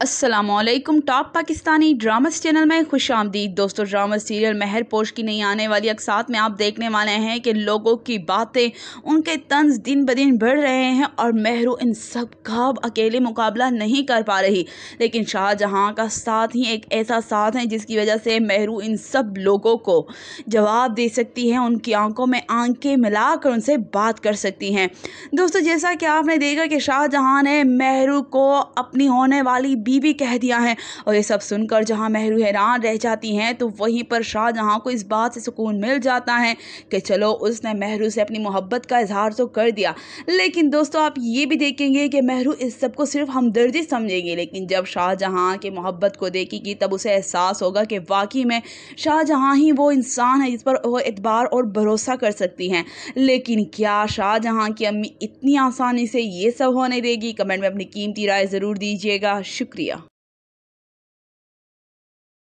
Aslam top Pakistani dramas channel में खुश आमदीद। दोस्तों ड्रामा सीरियल महर पोश की नहीं आने वाली। अकसात में आप देखने वाले हैं कि लोगों की बातें उनके तंज दिन ब दिन बढ़ रहे हैं और महरू इन सब का अकेले मुकाबला नहीं कर पा रही। लेकिन शाहजहाँ का साथ ही एक ऐसा साथ है जिसकी वजह से महरू इन सब लोगों को जवाब दे सकती हैं, उनकी आँखों में आँखें मिलाकर उनसे बात कर सकती हैं। दोस्तों, जैसा कि आपने देखा कि शाहजहाँ ने महरू को अपनी होने वाली बीवी कह दिया है। और ये सब सुनकर जहाँ महरू हैरान रह जाती हैं तो वहीं पर शाहजहाँ को इस बात से सुकून मिल जाता है कि चलो, उसने महरू से अपनी मोहब्बत का इजहार तो कर दिया। लेकिन दोस्तों, आप ये भी देखेंगे कि महरू इस सबको सिर्फ़ हमदर्दी समझेंगे। लेकिन जब शाहजहाँ के मोहब्बत को देखेगी, तब उसे एहसास होगा कि वाकई में शाहजहाँ ही वो इंसान है, जिस पर वो एतबार और भरोसा कर सकती हैं। लेकिन क्या शाहजहाँ की अम्मी इतनी आसानी से ये सब होने देगी? कमेंट में अपनी कीमती राय ज़रूर दीजिएगा। शुक्रिया। शुक्रिया।